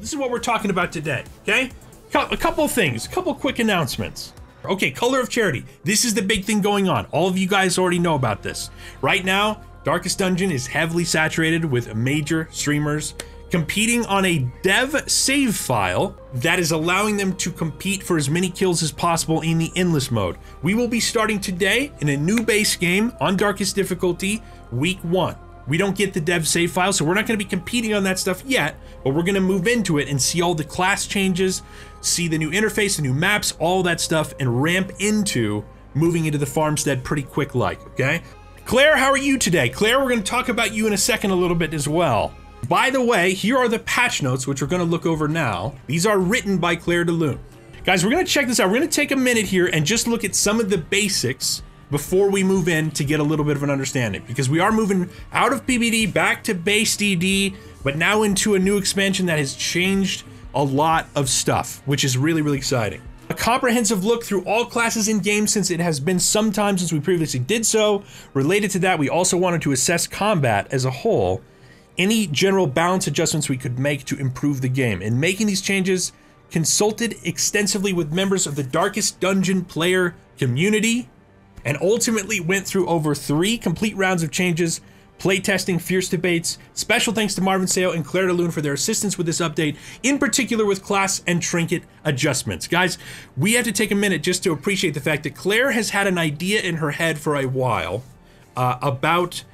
This is what we're talking about today, okay? A couple things, a couple quick announcements. Okay, Color of Charity. This is the big thing going on. All of you guys already know about this. Right now, Darkest Dungeon is heavily saturated with major streamers competing on a dev save file that is allowing them to compete for as many kills as possible in the endless mode. We will be starting today in a new base game on Darkest difficulty, week one. We don't get the dev save file, so we're not going to be competing on that stuff yet, but we're going to move into it and see all the class changes, see the new interface, the new maps, all that stuff, and ramp into moving into the farmstead pretty quick like, okay? Claire, how are you today? Claire, we're going to talk about you in a second a little bit as well. By the way, here are the patch notes, which we're going to look over now. These are written by Claire de Lune. Guys, we're going to check this out. We're going to take a minute here and just look at some of the basics before we move in to get a little bit of an understanding because we are moving out of PBD back to base DD, but now into a new expansion that has changed a lot of stuff, which is really, really exciting. A comprehensive look through all classes in game since it has been some time since we previously did so. Related to that, we also wanted to assess combat as a whole, any general balance adjustments we could make to improve the game. In making these changes, consulted extensively with members of the Darkest Dungeon player community, and ultimately went through over three complete rounds of changes, playtesting, fierce debates. Special thanks to Marvin Sale and Claire de Lune for their assistance with this update, in particular with class and trinket adjustments. Guys, we have to take a minute just to appreciate the fact that Claire has had an idea in her head for a while uh, about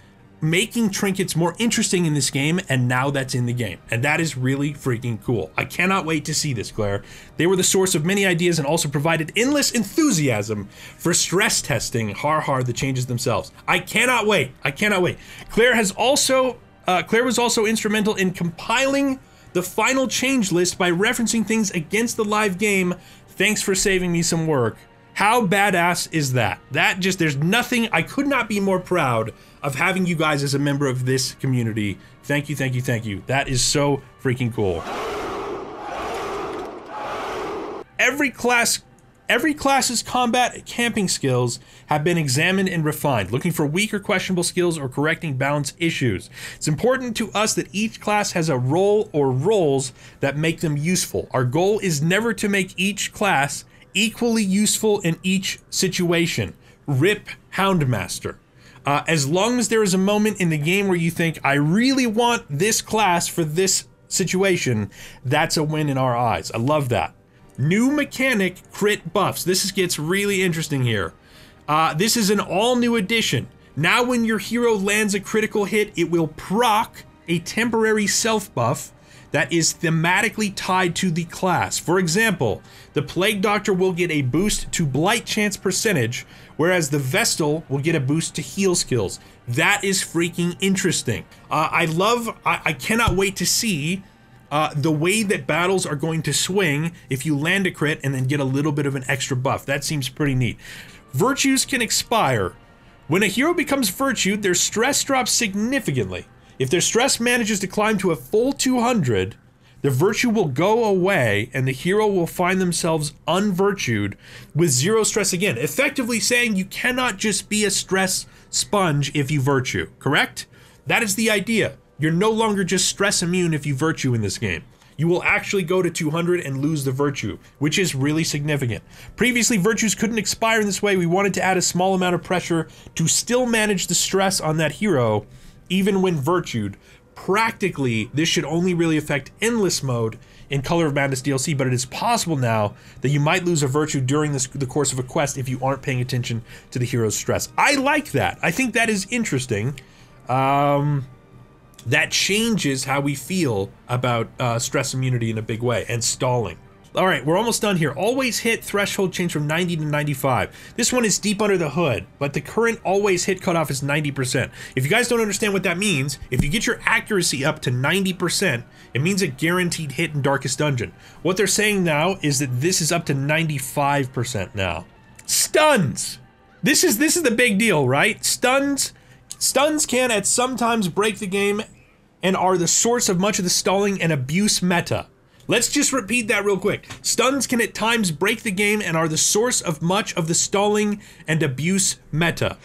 making trinkets more interesting in this game, and now that's in the game. And that is really freaking cool. I cannot wait to see this, Claire. They were the source of many ideas and also provided endless enthusiasm for stress testing har har the changes themselves. I cannot wait. I cannot wait. Claire has also uh, Claire was also instrumental in compiling the final change list by referencing things against the live game. Thanks for saving me some work. How badass is that? That just, there's nothing, I could not be more proud of having you guys as a member of this community. Thank you, thank you, thank you. That is so freaking cool. Every class Every class's combat camping skills have been examined and refined, looking for weak or questionable skills or correcting balance issues. It's important to us that each class has a role or roles that make them useful. Our goal is never to make each class equally useful in each situation. Rip Houndmaster. Uh, as long as there is a moment in the game where you think, I really want this class for this situation, that's a win in our eyes. I love that. New mechanic crit buffs. This is, gets really interesting here. Uh, this is an all new addition. Now, when your hero lands a critical hit, it will proc a temporary self buff that is thematically tied to the class. For example, the Plague Doctor will get a boost to Blight Chance percentage, whereas the Vestal will get a boost to heal skills. That is freaking interesting. Uh, I love, I, I, cannot wait to see uh, the way that battles are going to swing if you land a crit and then get a little bit of an extra buff. That seems pretty neat. Virtues can expire. When a hero becomes virtued, their stress drops significantly. If their stress manages to climb to a full 200, the virtue will go away and the hero will find themselves unvirtued with zero stress again. Effectively saying you cannot just be a stress sponge if you virtue, correct? That is the idea. You're no longer just stress immune if you virtue in this game. You will actually go to 200 and lose the virtue, which is really significant. Previously, virtues couldn't expire in this way. We wanted to add a small amount of pressure to still manage the stress on that hero even when virtued. Practically, this should only really affect endless mode in Color of Madness DLC, but it is possible now that you might lose a virtue during this, the course of a quest if you aren't paying attention to the hero's stress. I like that. I think that is interesting. Um, that changes how we feel about uh, stress immunity in a big way and stalling. All right, we're almost done here. Always hit threshold change from 90 to 95. This one is deep under the hood, but the current always hit cutoff is 90%. If you guys don't understand what that means, if you get your accuracy up to 90%, it means a guaranteed hit in Darkest Dungeon. What they're saying now is that this is up to 95% now. Stuns! This is this is the big deal, right? Stuns stuns can at sometimes break the game and are the source of much of the stalling and abuse meta. Let's just repeat that real quick. Stuns can at times break the game and are the source of much of the stalling and abuse meta.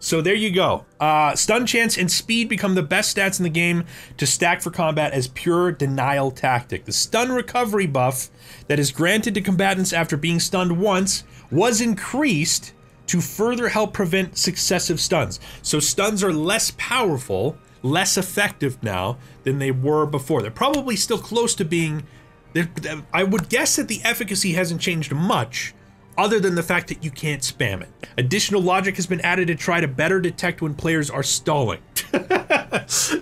So there you go. Uh, stun chance and speed become the best stats in the game to stack for combat as pure denial tactic. The stun recovery buff that is granted to combatants after being stunned once was increased to further help prevent successive stuns. So stuns are less powerful, less effective now than they were before. They're probably still close to being. I would guess that the efficacy hasn't changed much other than the fact that you can't spam it. Additional logic has been added to try to better detect when players are stalling.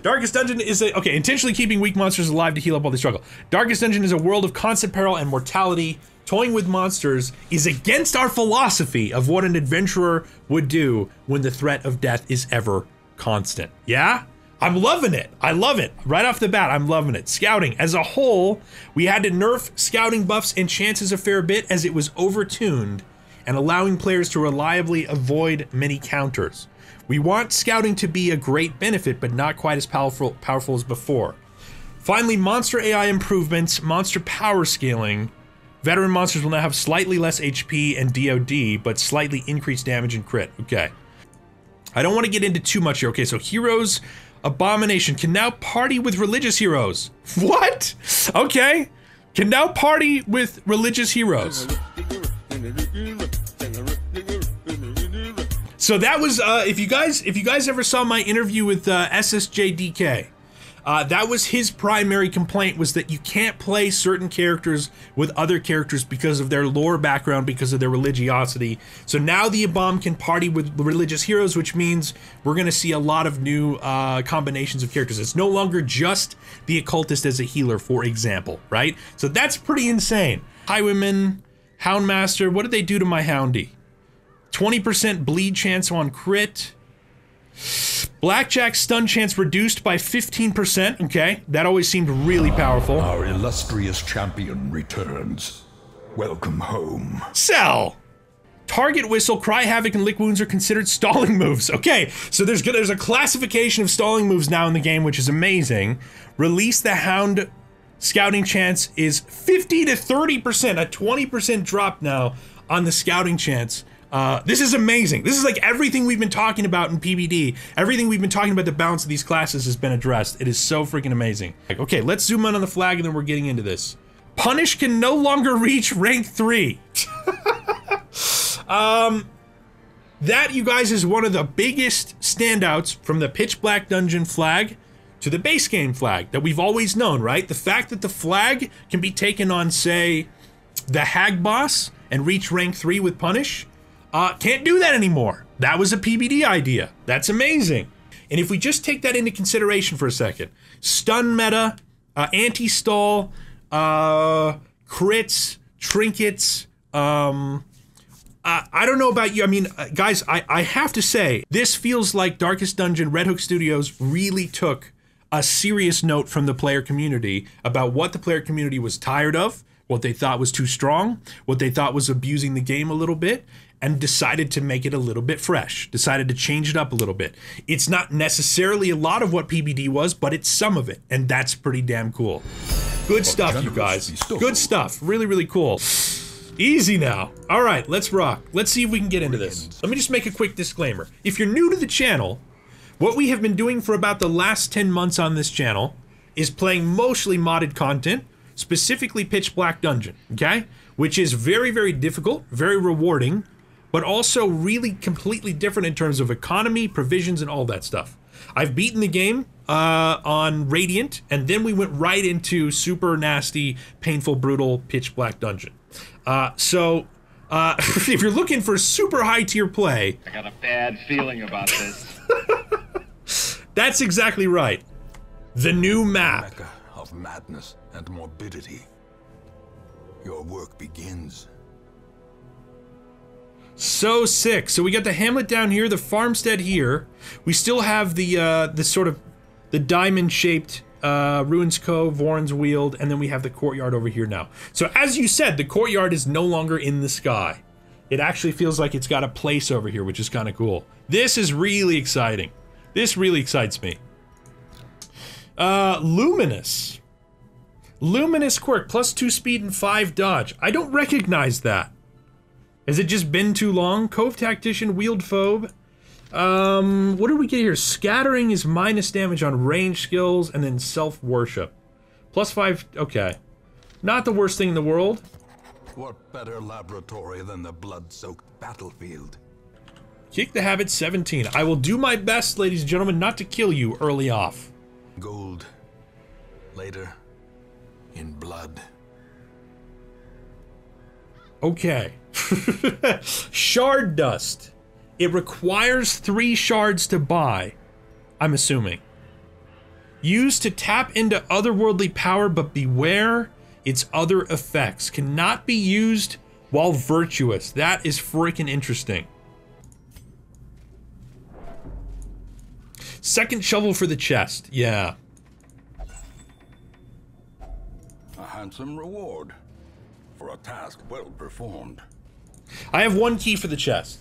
Darkest Dungeon is a okay, intentionally keeping weak monsters alive to heal up while they struggle. Darkest Dungeon is a world of constant peril and mortality. Toying with monsters is against our philosophy of what an adventurer would do when the threat of death is ever constant. Yeah? I'm loving it. I love it. Right off the bat, I'm loving it. Scouting. As a whole, we had to nerf scouting buffs and chances a fair bit as it was overtuned and allowing players to reliably avoid many counters. We want scouting to be a great benefit, but not quite as powerful, powerful as before. Finally, monster AI improvements, monster power scaling. Veteran monsters will now have slightly less HP and DOD, but slightly increased damage and crit. Okay. I don't want to get into too much here. Okay, so heroes Abomination can now party with religious heroes. What? Okay. Can now party with religious heroes. So that was uh, if you guys if you guys ever saw my interview with uh, SSJDK, uh, that was his primary complaint was that you can't play certain characters with other characters because of their lore background, because of their religiosity. So now the Abom can party with religious heroes, which means we're going to see a lot of new uh, combinations of characters. It's no longer just the occultist as a healer, for example, right? So that's pretty insane. Highwayman, Houndmaster, what did they do to my Houndy? 20% bleed chance on crit. Blackjack stun chance reduced by 15%. Okay, that always seemed really powerful. Our illustrious champion returns. Welcome home. Sell! Target whistle, cry havoc, and lick wounds are considered stalling moves. Okay, so there's there's a classification of stalling moves now in the game, which is amazing. Release the hound scouting chance is 50 to 30%, a 20% drop now on the scouting chance. Uh, this is amazing. This is like everything we've been talking about in PBD. Everything we've been talking about the balance of these classes has been addressed. It is so freaking amazing. Like, okay, let's zoom in on the flag and then we're getting into this. Punish can no longer reach rank three. um, that, you guys, is one of the biggest standouts from the Pitch Black Dungeon flag to the base game flag that we've always known, right? The fact that the flag can be taken on, say, the Hag boss and reach rank three with Punish uh, can't do that anymore. That was a PBD idea. That's amazing. And if we just take that into consideration for a second, stun meta, uh, anti stall, uh, crits, trinkets, um, uh, I don't know about you. I mean, uh, guys, I, I have to say, this feels like Darkest Dungeon, Red Hook Studios really took a serious note from the player community about what the player community was tired of, what they thought was too strong, what they thought was abusing the game a little bit, and decided to make it a little bit fresh, decided to change it up a little bit. It's not necessarily a lot of what PBD was, but it's some of it, and that's pretty damn cool. Good stuff, you guys. Good stuff. Really, really cool. Easy now. All right, let's rock. Let's see if we can get into this. Let me just make a quick disclaimer. If you're new to the channel, what we have been doing for about the last 10 months on this channel is playing mostly modded content, specifically Pitch Black Dungeon, okay? Which is very, very difficult, very rewarding, but also really completely different in terms of economy, provisions, and all that stuff. I've beaten the game uh, on Radiant, and then we went right into super nasty, painful, brutal, pitch black dungeon. Uh, so, uh, if you're looking for super high tier play, I got a bad feeling about this. that's exactly right. The new map. Mecca of madness and morbidity. Your work begins. So sick. So we got the hamlet down here, the farmstead here. We still have the uh, the sort of the diamond shaped uh, Ruins Cove, Warren's Weald, and then we have the courtyard over here now. So as you said, the courtyard is no longer in the sky. It actually feels like it's got a place over here, which is kind of cool. This is really exciting. This really excites me. Uh, Luminous. Luminous quirk, plus two speed and five dodge. I don't recognize that. Has it just been too long? Cove Tactician, Weald Phobe. Um, what do we get here? Scattering is minus damage on range skills, and then self worship. Plus five. Okay, not the worst thing in the world. What better laboratory than the blood-soaked battlefield? Kick the habit 17. I will do my best, ladies and gentlemen, not to kill you early off. Gold. Later, in blood. Okay. Shard dust. It requires three shards to buy, I'm assuming. Used to tap into otherworldly power, but beware its other effects. Cannot be used while virtuous. That is freaking interesting. Second shovel for the chest. Yeah. A handsome reward for a task well performed. I have one key for the chest.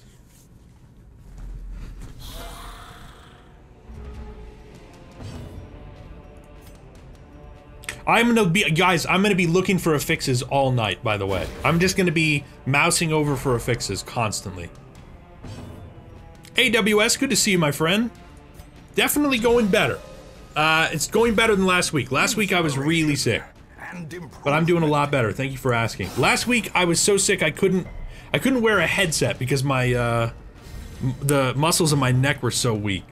I'm gonna be guys. I'm gonna be looking for affixes all night. By the way, I'm just gonna be mousing over for affixes constantly. AWS, good to see you, my friend. Definitely going better. Uh, it's going better than last week. Last week I was really sick, but I'm doing a lot better. Thank you for asking. Last week I was so sick I couldn't, I couldn't wear a headset because my, uh, the muscles in my neck were so weak.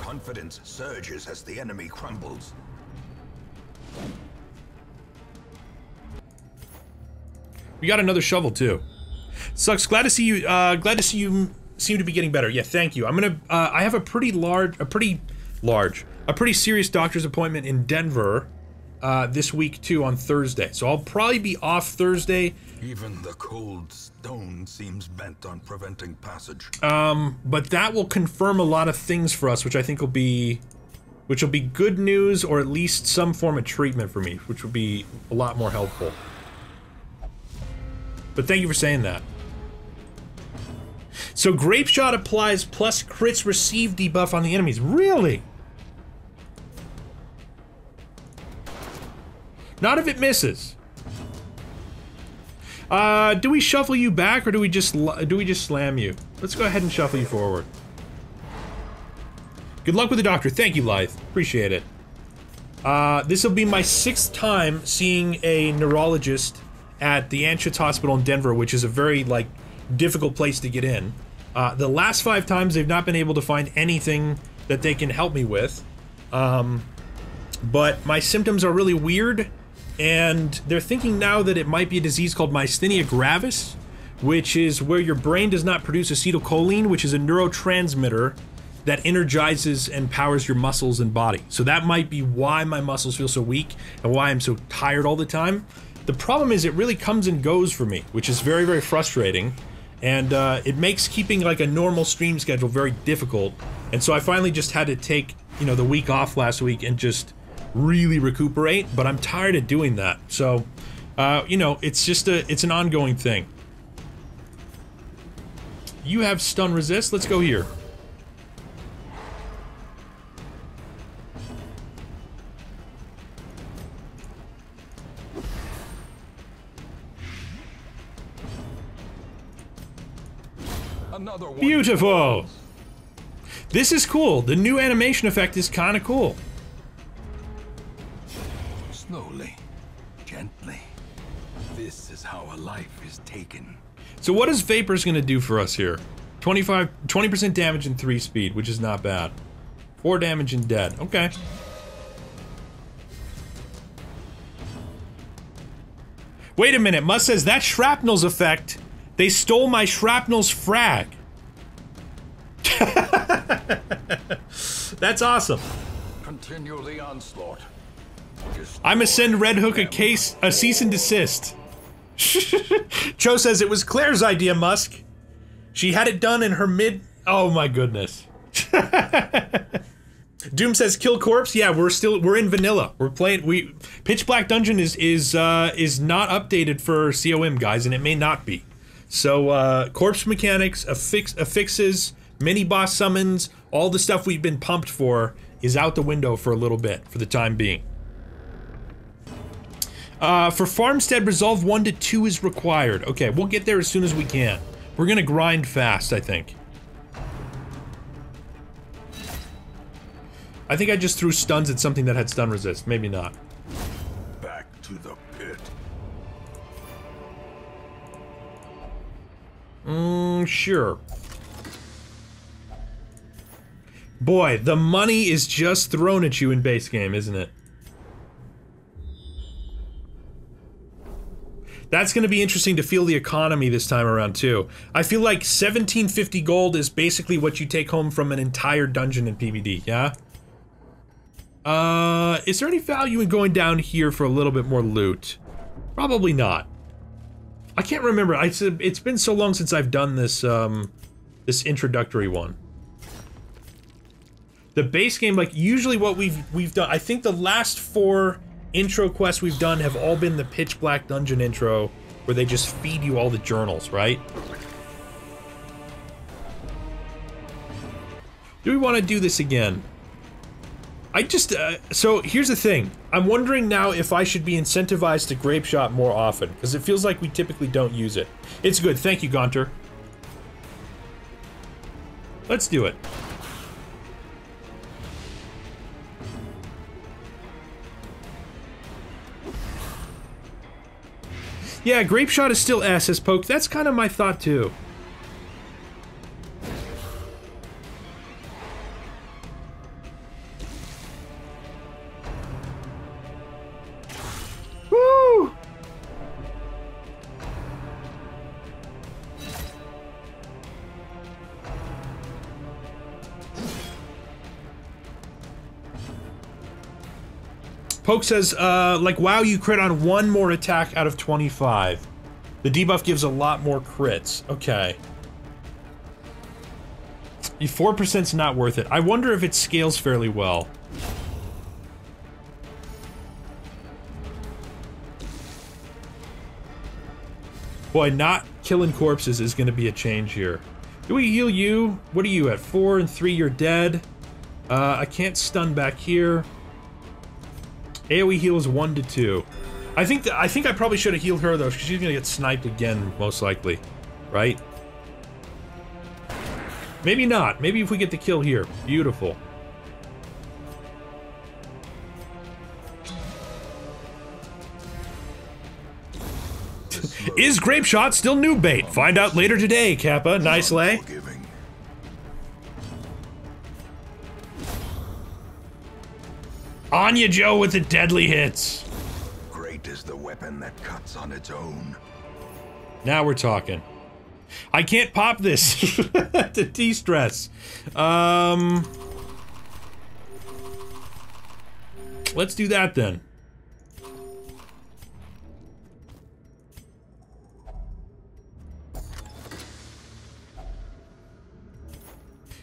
Confidence surges as the enemy crumbles. We got another shovel too. Sucks. Glad to see you. Uh, glad to see you seem to be getting better. Yeah, thank you. I'm gonna. Uh, I have a pretty large, a pretty large, a pretty serious doctor's appointment in Denver uh, this week too on Thursday. So I'll probably be off Thursday. Even the cold stone seems bent on preventing passage. Um, but that will confirm a lot of things for us, which I think will be, which will be good news or at least some form of treatment for me, which will be a lot more helpful. But thank you for saying that. So Grape Shot applies plus crits receive debuff on the enemies. Really? Not if it misses. Uh, do we shuffle you back or do we just do we just slam you? Let's go ahead and shuffle you forward. Good luck with the doctor. Thank you, Lythe. Appreciate it. Uh, this will be my sixth time seeing a neurologist at the Anschutz Hospital in Denver, which is a very like difficult place to get in. Uh, the last five times they've not been able to find anything that they can help me with. Um, but my symptoms are really weird, and they're thinking now that it might be a disease called myasthenia gravis, which is where your brain does not produce acetylcholine, which is a neurotransmitter that energizes and powers your muscles and body. So that might be why my muscles feel so weak and why I'm so tired all the time. The problem is it really comes and goes for me, which is very, very frustrating. And uh, it makes keeping like a normal stream schedule very difficult. And so I finally just had to take, you know, the week off last week and just really recuperate. But I'm tired of doing that. So, uh, you know, it's just a, it's an ongoing thing. You have stun resist. Let's go here. Another one. Beautiful! This is cool. The new animation effect is kind of cool. Slowly, gently. This is how a life is taken. So what is Vapor's going to do for us here? 25, 20% damage and 3 speed, which is not bad. 4 damage and dead. Okay. Wait a minute. Must says that shrapnel's effect. They stole my shrapnel's frag. That's awesome. Continue the onslaught. I'm gonna send Red Hook a case, a cease and desist. Cho says it was Claire's idea, Musk. She had it done in her mid. Oh my goodness. Doom says kill corpse. Yeah, we're still we're in vanilla. We're playing. We Pitch Black Dungeon is is uh, is not updated for COM guys, and it may not be. So uh, corpse mechanics, affix, affixes, mini boss summons, all the stuff we've been pumped for is out the window for a little bit for the time being. Uh, for Farmstead, Resolve 1 to 2 is required. Okay, we'll get there as soon as we can. We're gonna grind fast, I think. I think I just threw stuns at something that had stun resist. Maybe not. Back to the pit. Mmm, sure. Boy, the money is just thrown at you in base game, isn't it? That's going to be interesting to feel the economy this time around, too. I feel like 1750 gold is basically what you take home from an entire dungeon in PBD, yeah? Uh, is there any value in going down here for a little bit more loot? Probably not. I can't remember. I, it's been so long since I've done this, um, this introductory one. The base game, like, usually what we've, we've done, I think the last four intro quests we've done have all been the pitch black dungeon intro, where they just feed you all the journals, right? Do we want to do this again? I just, uh, so here's the thing. I'm wondering now if I should be incentivized to grape shot more often, because it feels like we typically don't use it. It's good, thank you, Gaunter. Let's do it. Yeah, grape shot is still S as poke. That's kind of my thought too. Poke says, uh, like, wow, you crit on one more attack out of 25. The debuff gives a lot more crits. Okay. 4%'s not worth it. I wonder if it scales fairly well. Boy, not killing corpses is going to be a change here. Do we heal you? What are you at? Four and three, you're dead. Uh, I can't stun back here. AoE heals one to two. I think that I think I probably should have healed her though, because she's gonna get sniped again, most likely. Right? Maybe not. Maybe if we get the kill here. Beautiful. Is Grape Shot still new bait? Find out later today, Kappa. Nice lay. On you, Joe, with the deadly hits. Great is the weapon that cuts on its own. Now we're talking. I can't pop this to de-stress. Um, let's do that then.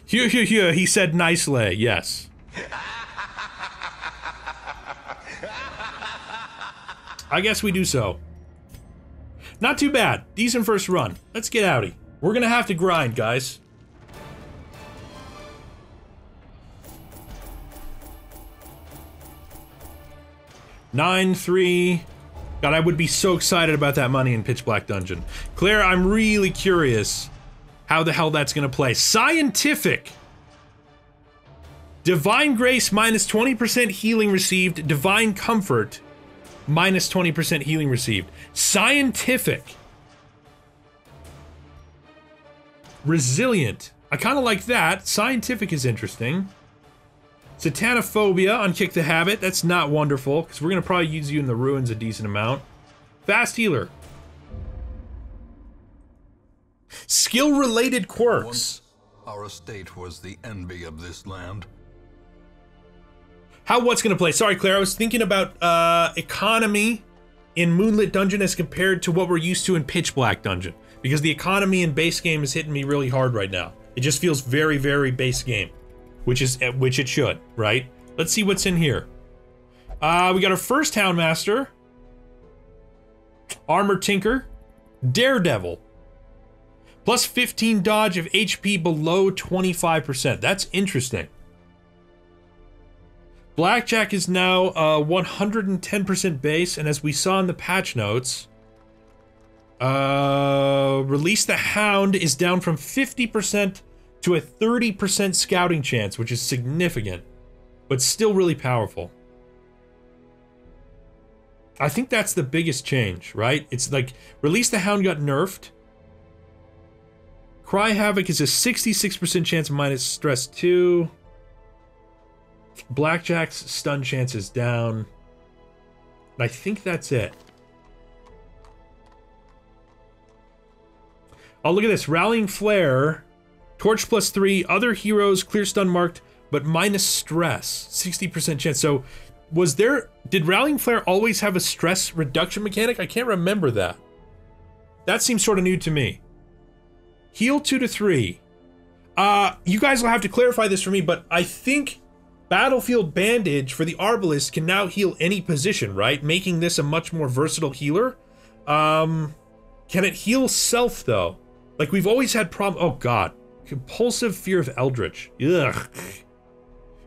Hew, hew, hew, he said nicely, yes. I guess we do so. Not too bad. Decent first run. Let's get outie. We're gonna have to grind, guys. Nine, three. God, I would be so excited about that money in Pitch Black Dungeon. Claire, I'm really curious how the hell that's gonna play. Scientific. Divine Grace minus 20% healing received. Divine Comfort minus 20% healing received. Scientific. Resilient. I kind of like that. Scientific is interesting. Satanophobia on Kick the Habit. That's not wonderful, because we're going to probably use you in the ruins a decent amount. Fast Healer. Skill-related quirks. Once, our estate was the envy of this land. How what's gonna play? Sorry, Claire. I was thinking about uh, economy in Moonlit Dungeon as compared to what we're used to in Pitch Black Dungeon, because the economy in base game is hitting me really hard right now. It just feels very, very base game, which is uh, which it should, right? Let's see what's in here. Uh, we got our first Houndmaster, Armor Tinker, Daredevil, plus 15 dodge of HP below 25%. That's interesting. Blackjack is now uh, 110% base, and as we saw in the patch notes, uh, Release the Hound is down from 50% to a 30% scouting chance, which is significant. but still really powerful. I think that's the biggest change, right? It's like release the hound got nerfed. Cry Havoc is a 66% chance minus stress 2. Blackjack's stun chance is down. I think that's it. Oh, look at this. Rallying Flare. Torch plus 3. Other heroes clear stun marked, but minus stress. 60% chance. So was there did rallying flare always have a stress reduction mechanic i can't remember that that seems sort of new to me heal two to three uh you guys will have to clarify this for me but i think battlefield bandage for the arbalest can now heal any position right making this a much more versatile healer um can it heal self though like we've always had problem oh god compulsive fear of eldritch ugh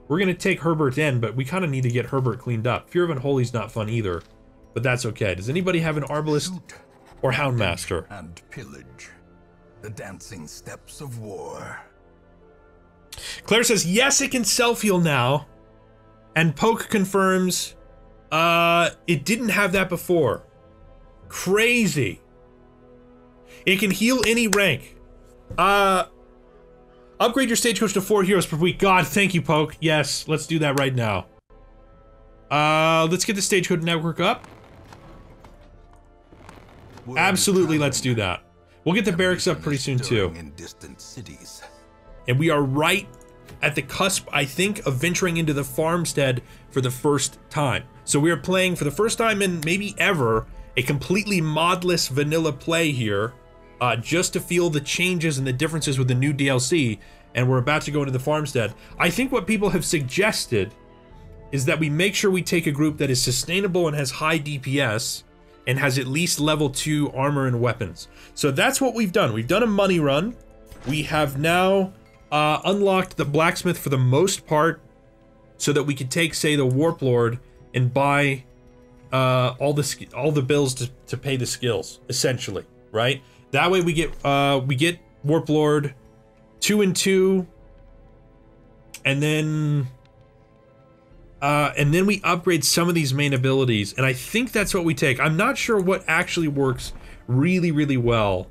we're going to take Herbert in, but we kind of need to get Herbert cleaned up. Fear of Unholy's not fun either, but that's okay. Does anybody have an Arbalest or Houndmaster? And pillage. The dancing steps of war. Claire says, yes, it can self-heal now. And Poke confirms, uh, it didn't have that before. Crazy. It can heal any rank. Uh, Upgrade your stagecoach to four heroes per week. God, thank you, Poke. Yes, let's do that right now. Uh, let's get the stagecoach network up. Absolutely, let's do that. We'll get the barracks up pretty soon too. In distant cities. And we are right at the cusp, I think, of venturing into the farmstead for the first time. So we are playing for the first time in maybe ever a completely modless vanilla play here uh, just to feel the changes and the differences with the new DLC, and we're about to go into the farmstead. I think what people have suggested is that we make sure we take a group that is sustainable and has high DPS and has at least level 2 armor and weapons. So that's what we've done. We've done a money run. We have now uh, unlocked the blacksmith for the most part so that we could take, say, the warp lord and buy uh, all the all the bills to, to pay the skills, essentially, right? That way we get uh we get Warp Lord two and two. And then uh, and then we upgrade some of these main abilities, and I think that's what we take. I'm not sure what actually works really, really well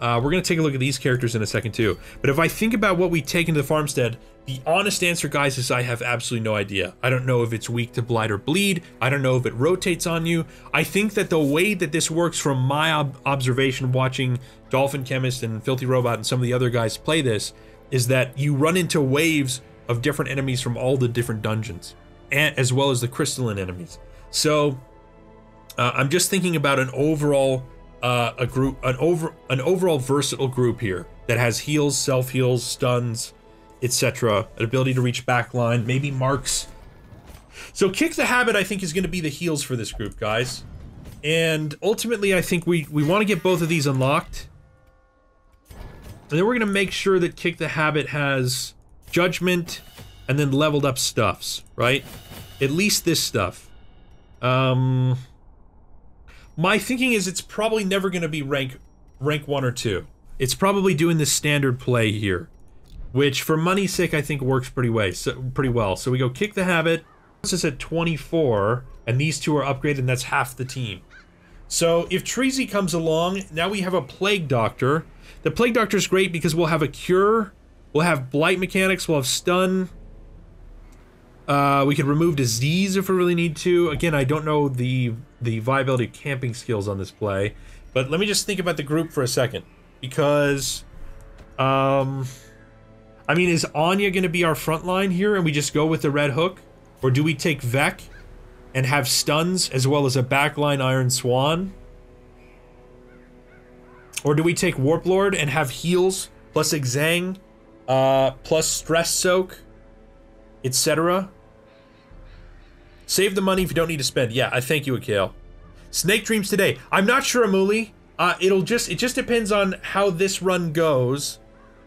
uh, we're going to take a look at these characters in a second too. But if I think about what we take into the farmstead, the honest answer, guys, is I have absolutely no idea. I don't know if it's weak to blight or bleed. I don't know if it rotates on you. I think that the way that this works from my ob observation watching Dolphin Chemist and Filthy Robot and some of the other guys play this is that you run into waves of different enemies from all the different dungeons, and, as well as the crystalline enemies. So uh, I'm just thinking about an overall uh, a group, an over, an overall versatile group here that has heals, self heals, stuns, etc. An ability to reach backline, maybe marks. So kick the habit, I think, is going to be the heals for this group, guys. And ultimately, I think we we want to get both of these unlocked. And then we're going to make sure that kick the habit has judgment and then leveled up stuffs, right? At least this stuff. Um, my thinking is it's probably never going to be rank rank 1 or 2. It's probably doing the standard play here, which for money's sake I think works pretty way, so, pretty well. So we go kick the habit. This is at 24 and these two are upgraded and that's half the team. So if Treasy comes along, now we have a Plague Doctor. The Plague Doctor is great because we'll have a cure, we'll have blight mechanics, we'll have stun, uh, we could remove disease if we really need to. Again, I don't know the the viability of camping skills on this play, but let me just think about the group for a second because, um, I mean, is Anya going to be our front line here, and we just go with the red hook, or do we take Vec and have stuns as well as a backline Iron Swan? Or do we take Warp Lord and have heals plus Exang, uh, plus Stress Soak, etc.? Save the money if you don't need to spend. Yeah, I thank you, Akale. Snake Dreams today. I'm not sure, Amuli. Uh, it'll just it just depends on how this run goes.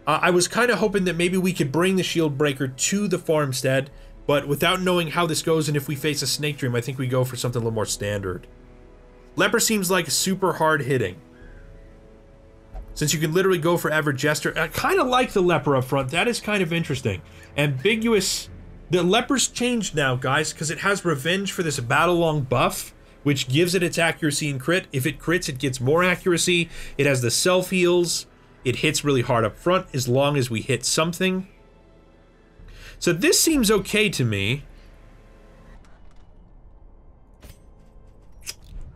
Uh, I was kind of hoping that maybe we could bring the Shield Breaker to the farmstead, but without knowing how this goes and if we face a Snake Dream, I think we go for something a little more standard. Leper seems like super hard hitting. Since you can literally go for Ever Jester. I kind of like the Leper up front. That is kind of interesting. Ambiguous The leper's changed now, guys, because it has revenge for this battle long buff, which gives it its accuracy and crit. If it crits, it gets more accuracy. It has the self heals. It hits really hard up front as long as we hit something. So this seems okay to me.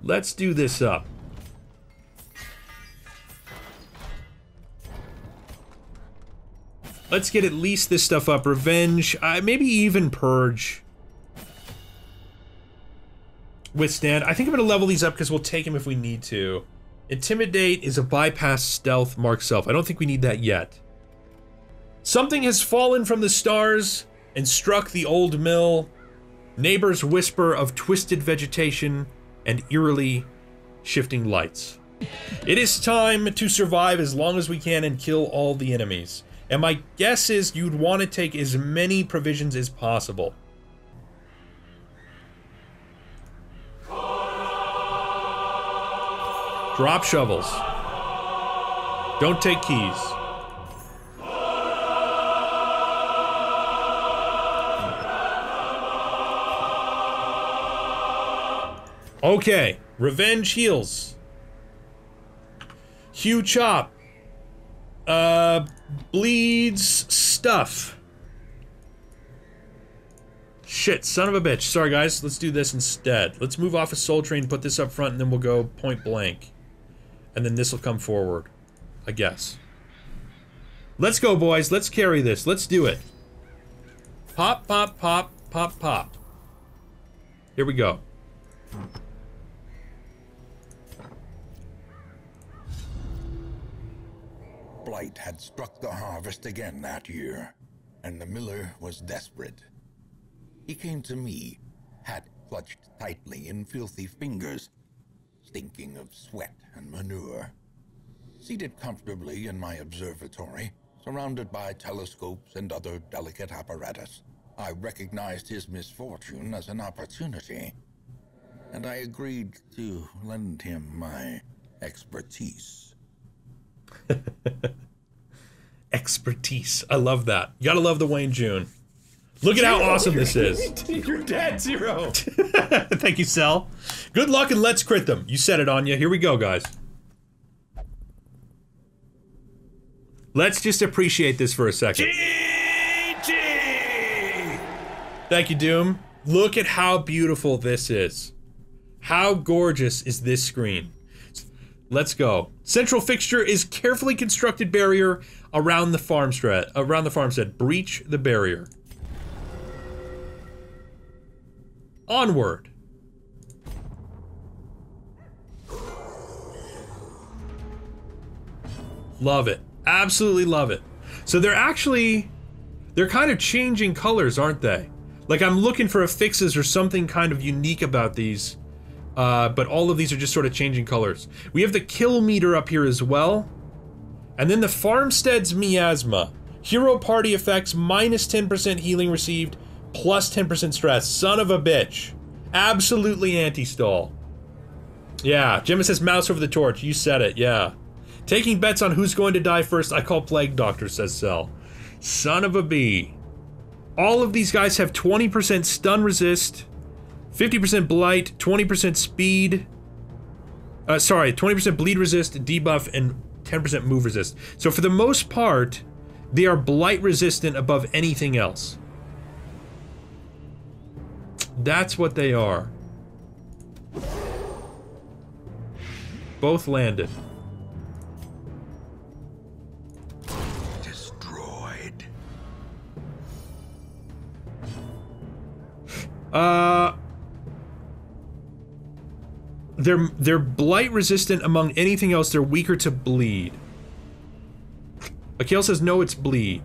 Let's do this up. Let's get at least this stuff up. Revenge, uh, maybe even Purge. Withstand. I think I'm going to level these up because we'll take them if we need to. Intimidate is a bypass stealth mark self. I don't think we need that yet. Something has fallen from the stars and struck the old mill. Neighbors whisper of twisted vegetation and eerily shifting lights. It is time to survive as long as we can and kill all the enemies. And my guess is you'd want to take as many provisions as possible. Drop shovels. Don't take keys. Okay, revenge heals. Hew Chop. Uh, bleeds stuff. Shit, son of a bitch. Sorry, guys. Let's do this instead. Let's move off a of Soul Train, put this up front, and then we'll go point blank. And then this will come forward. I guess. Let's go, boys. Let's carry this. Let's do it. Pop, pop, pop, pop, pop. Here we go. Blight had struck the harvest again that year, and the miller was desperate. He came to me, hat clutched tightly in filthy fingers, stinking of sweat and manure. Seated comfortably in my observatory, surrounded by telescopes and other delicate apparatus, I recognized his misfortune as an opportunity, and I agreed to lend him my expertise. Expertise. I love that. You gotta love the Wayne June. Look at how awesome this is. You're dead, Zero. Thank you, Cell. Good luck and let's crit them. You said it, Anya. Here we go, guys. Let's just appreciate this for a second. Thank you, Doom. Look at how beautiful this is. How gorgeous is this screen? Let's go. Central fixture is carefully constructed barrier around the farmstead. Around the farmstead. Breach the barrier. Onward. Love it. Absolutely love it. So they're actually they're kind of changing colors, aren't they? Like I'm looking for affixes or something kind of unique about these. Uh, but all of these are just sort of changing colors. We have the kill meter up here as well. And then the Farmstead's Miasma. Hero party effects, minus 10% healing received, plus 10% stress. Son of a bitch. Absolutely anti-stall. Yeah, Gemma says mouse over the torch. You said it, yeah. Taking bets on who's going to die first, I call Plague Doctor, says Cell. Son of a bee. All of these guys have 20% stun resist, 50% blight, 20% speed. Uh, sorry, 20% bleed resist, debuff, and 10% move resist. So for the most part, they are blight resistant above anything else. That's what they are. Both landed. Destroyed. Uh they're they're blight resistant among anything else. They're weaker to bleed. Akil says no, it's bleed.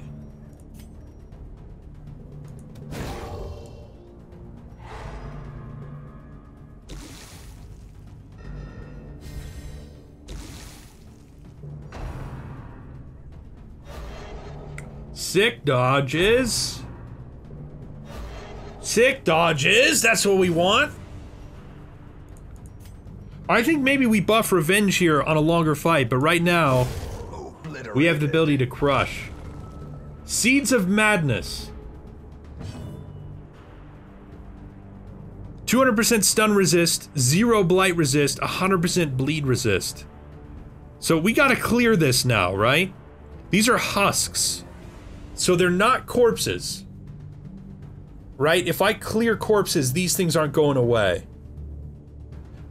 Sick dodges. Sick dodges. That's what we want. I think maybe we buff Revenge here on a longer fight, but right now, we have the ability to crush. Seeds of Madness. 200% stun resist, 0 blight resist, 100% bleed resist. So we gotta clear this now, right? These are husks. So they're not corpses. Right? If I clear corpses, these things aren't going away.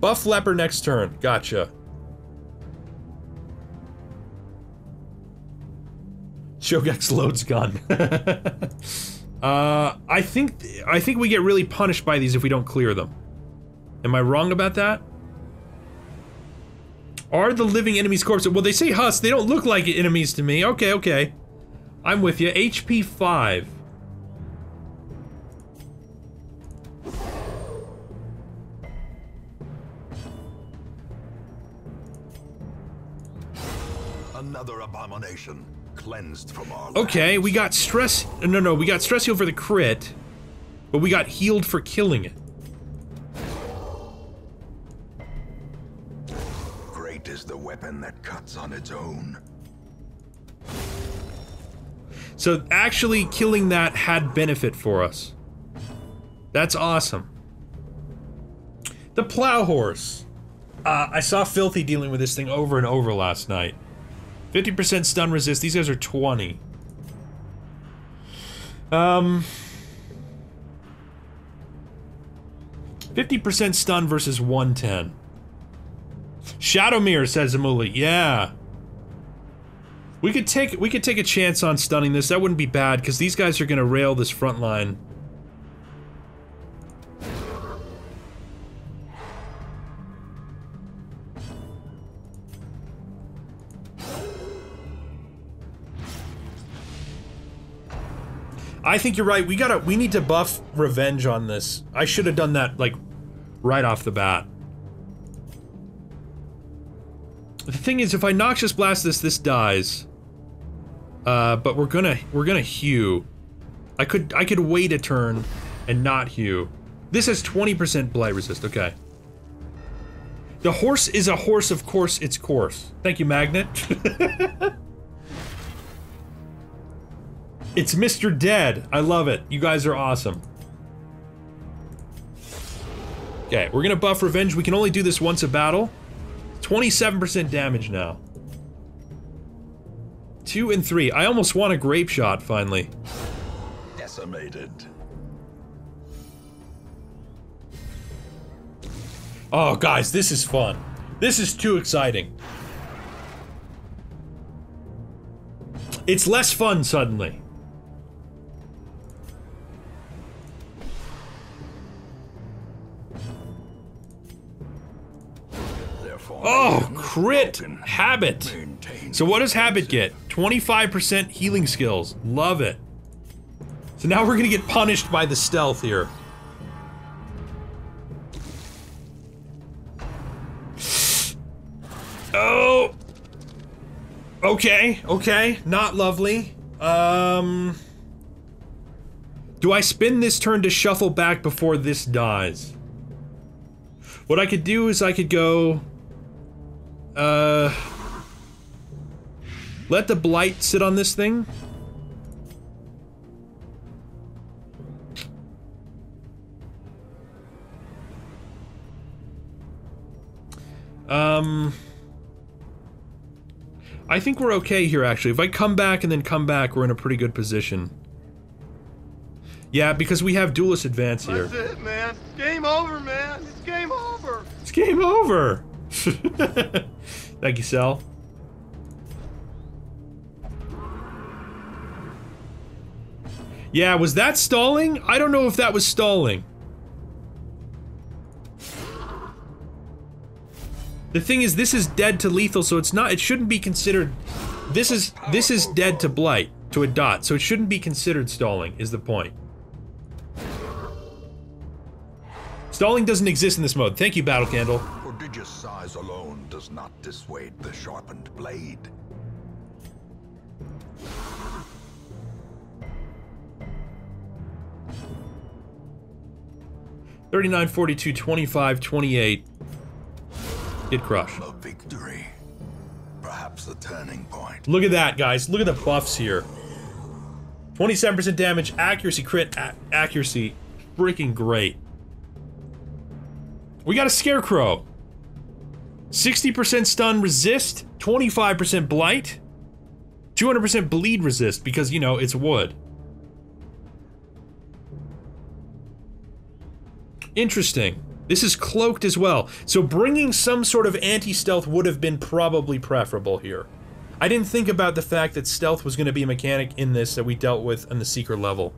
Buff leper next turn. Gotcha. Shogex loads gun. uh, I think I think we get really punished by these if we don't clear them. Am I wrong about that? Are the living enemies corpses? Well, they say husk. They don't look like enemies to me. Okay, okay. I'm with you. HP 5. Cleansed from our Okay, lands. we got stress. No, no, we got stress heal for the crit, but we got healed for killing it. Great is the weapon that cuts on its own. So actually killing that had benefit for us. That's awesome. The plow horse. Uh, I saw Filthy dealing with this thing over and over last night. 50% stun resist. These guys are 20. Um. 50% stun versus 110. Shadowmere says Amuli. Yeah. We could take we could take a chance on stunning this. That wouldn't be bad because these guys are gonna rail this front line. I think you're right. We gotta we need to buff revenge on this. I should have done that like right off the bat. The thing is, if I Noxious Blast this, this dies. Uh, but we're gonna we're gonna hew. I could I could wait a turn and not hew. This has 20% blight resist. Okay. The horse is a horse, of course. It's course. Thank you, Magnet. it's Mr. Dead. I love it. You guys are awesome. Okay, we're gonna buff revenge. We can only do this once a battle. 27% damage now. Two and three. I almost want a grape shot finally. Decimated. Oh, guys, this is fun. This is too exciting. It's less fun suddenly. Crit habit. So what does habit get? 25% healing skills. Love it. So now we're gonna get punished by the stealth here. Oh. Okay, okay, not lovely. Um Do I spin this turn to shuffle back before this dies? What I could do is I could go uh let the blight sit on this thing. Um I think we're okay here actually. If I come back and then come back, we're in a pretty good position. Yeah, because we have duelist advance here. That's it, man. It's game over, man. It's game over. It's game over. Thank you, Sal. Yeah, was that stalling? I don't know if that was stalling. The thing is, this is dead to lethal, so it's not. It shouldn't be considered. This is this is dead to blight to a dot, so it shouldn't be considered stalling. Is the point? Stalling doesn't exist in this mode. Thank you, Battle Candle. Prodigious size alone does not dissuade the sharpened blade. Thirty-nine, forty-two, twenty-five, twenty-eight. Get crushed. A victory. Perhaps the turning point. Look at that, guys. Look at the buffs here. 27% damage, accuracy, crit, accuracy. Freaking great. We got a Scarecrow. 60% stun resist, 25% blight, 200% bleed resist because, you know, it's wood. Interesting. This is cloaked as well. So bringing some sort of anti-stealth would have been probably preferable here. I didn't think about the fact that stealth was going to be a mechanic in this that we dealt with on the Seeker level.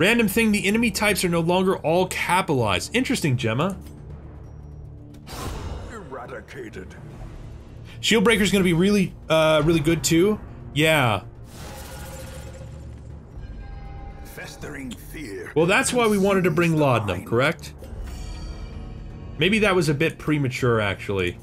Random thing, the enemy types are no longer all capitalized. Interesting, Gemma. Eradicated. Shield Shieldbreaker's gonna be really, uh, really good too. Yeah. Festering fear. Well, that's why we wanted to bring Laudanum, correct? Maybe that was a bit premature, actually.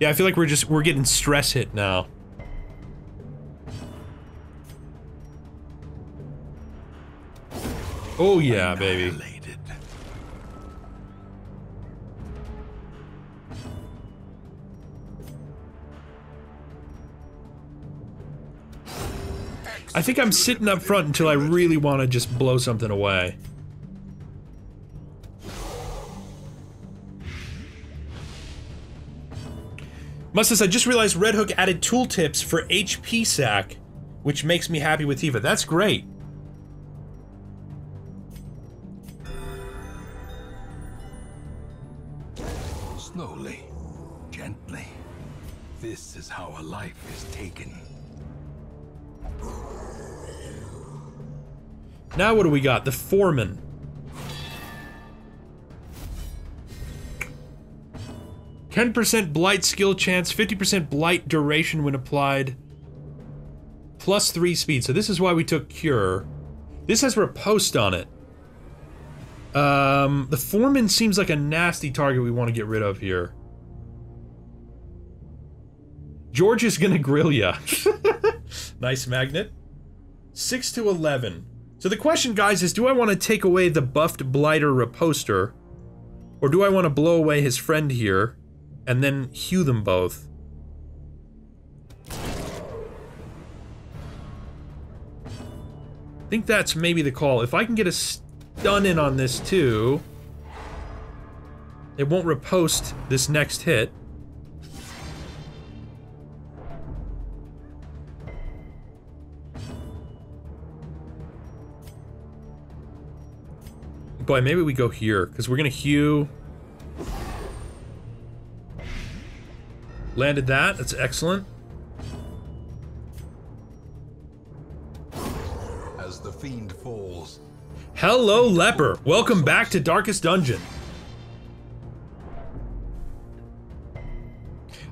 Yeah, I feel like we're just we're getting stress hit now. Oh yeah, baby. I think I'm sitting up front until I really want to just blow something away. Mustus, I just realized Redhook added tooltips for HP sack, which makes me happy with Tifa. That's great. Slowly, gently. This is how a life is taken. Now what do we got? The Foreman. Ten percent blight skill chance, fifty percent blight duration when applied, plus three speed. So this is why we took cure. This has riposte on it. Um, the foreman seems like a nasty target we want to get rid of here. George is gonna grill ya. nice magnet. Six to eleven. So the question, guys, is do I want to take away the buffed blighter riposter, or do I want to blow away his friend here, and then hew them both? I think that's maybe the call. If I can get a stun in on this too, it won't riposte this next hit. Boy, maybe we go here, because we're gonna hew. Landed that, that's excellent. As the fiend falls, Hello, Leper. Welcome back to Darkest Dungeon.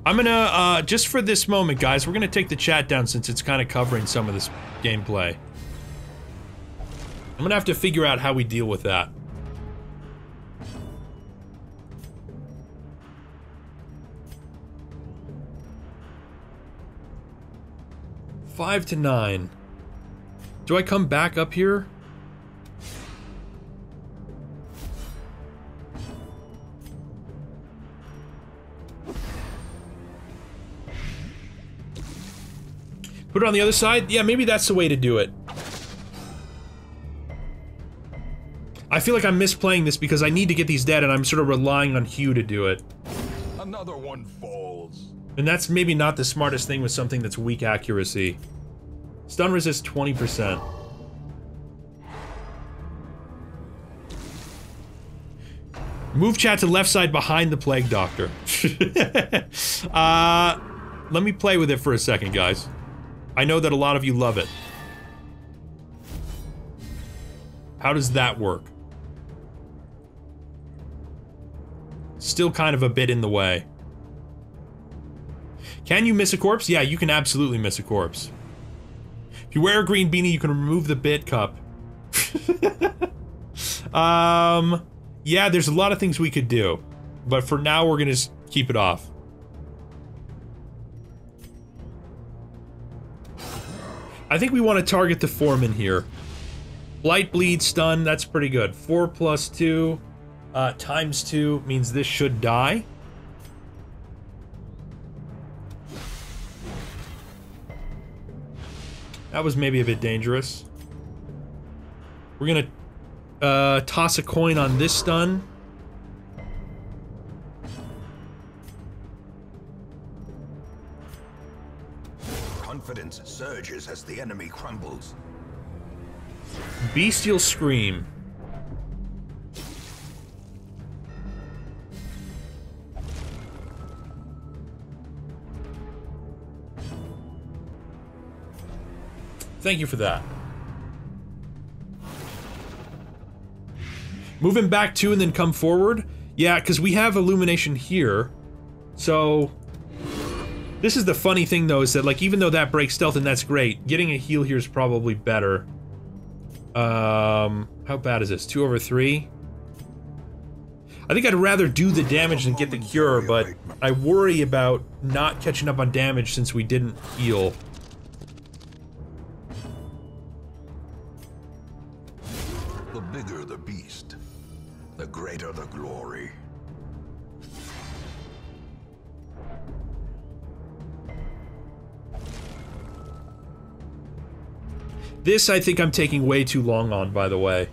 I'm gonna, uh, just for this moment, guys, we're gonna take the chat down since it's kind of covering some of this gameplay. I'm gonna have to figure out how we deal with that. Five to nine. Do I come back up here? Put it on the other side? Yeah, maybe that's the way to do it. I feel like I'm misplaying this because I need to get these dead and I'm sort of relying on Hew to do it. another one falls. And that's maybe not the smartest thing with something that's weak accuracy. Stun resist 20%. Move chat to left side behind the Plague Doctor. uh, let me play with it for a second, guys. I know that a lot of you love it. How does that work? Still kind of a bit in the way. Can you miss a corpse? Yeah, you can absolutely miss a corpse. If you wear a green beanie, you can remove the bit cup. um, yeah, there's a lot of things we could do. But for now, we're gonna just keep it off. I think we want to target the foreman here. Blight bleed stun, that's pretty good. 4 plus 2 uh, times 2 means this should die. That was maybe a bit dangerous. We're gonna uh, toss a coin on this stun. Confidence surges as the enemy crumbles. Bestial Scream. Thank you for that. Moving back two and then come forward? Yeah, because we have illumination here. So... This is the funny thing, though, is that, like, even though that breaks stealth and that's great, getting a heal here is probably better. Um, how bad is this? Two over three? I think I'd rather do the damage than get the cure, but I worry about not catching up on damage since we didn't heal. This I think I'm taking way too long on, by the way.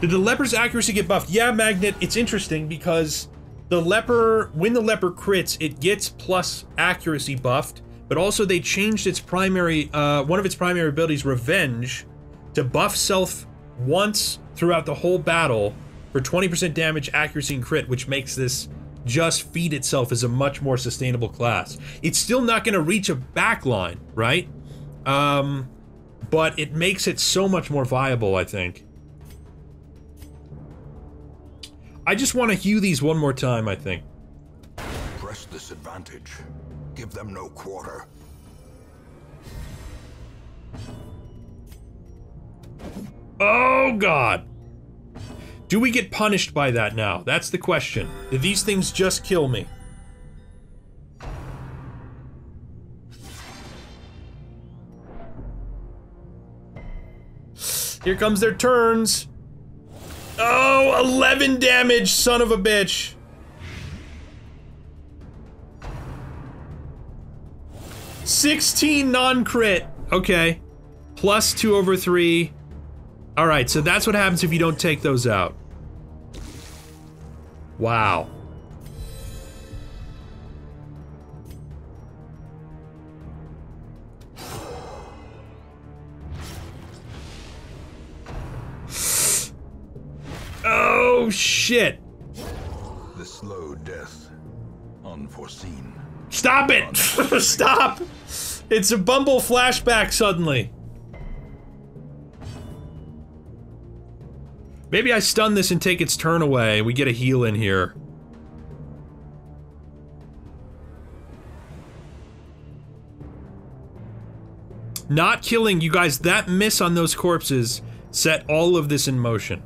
Did the leper's accuracy get buffed? Yeah, Magnet, it's interesting because the leper, when the leper crits, it gets plus accuracy buffed, but also they changed its primary, uh, one of its primary abilities, Revenge, to buff self once throughout the whole battle for 20% damage, accuracy, and crit, which makes this just feed itself as a much more sustainable class. It's still not going to reach a backline, right? Um, but it makes it so much more viable, I think. I just want to hew these one more time, I think. Press this advantage. Give them no quarter. Oh, God. Do we get punished by that now? That's the question. Do these things just kill me? Here comes their turns. Oh, 11 damage, son of a bitch. Sixteen non-crit. Okay. Plus two over three. Alright, so that's what happens if you don't take those out. Wow. Oh, shit. The slow death. Unforeseen. Stop it! Stop! It's a Bumble flashback suddenly. Maybe I stun this and take its turn away. We get a heal in here. Not killing, you guys, that miss on those corpses set all of this in motion.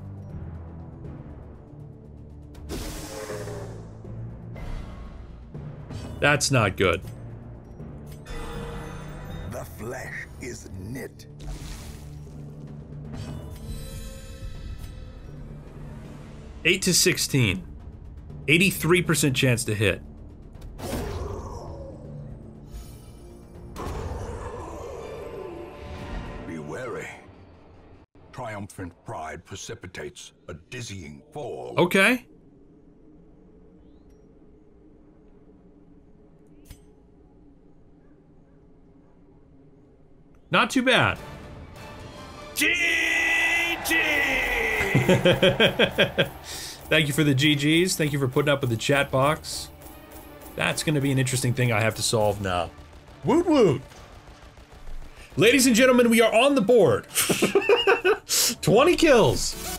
That's not good. The flesh is knit. Eight to sixteen. Eighty-three percent chance to hit. Be wary. Triumphant pride precipitates a dizzying fall. Okay. Not too bad. Thank you for the GGs. Thank you for putting up with the chat box. That's going to be an interesting thing I have to solve now. Woot woot. Ladies and gentlemen, we are on the board. 20 kills.